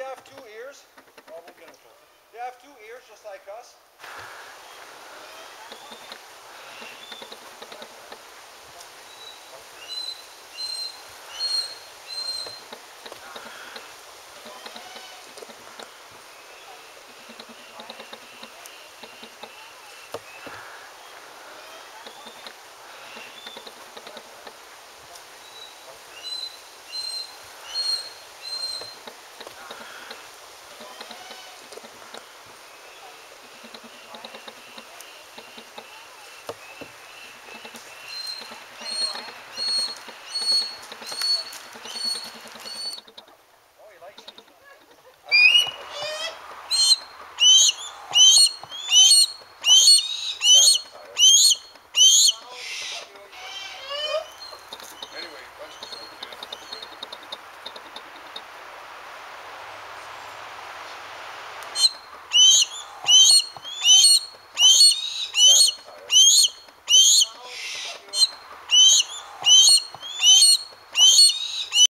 they have two ears. Oh, they have two ears just like us.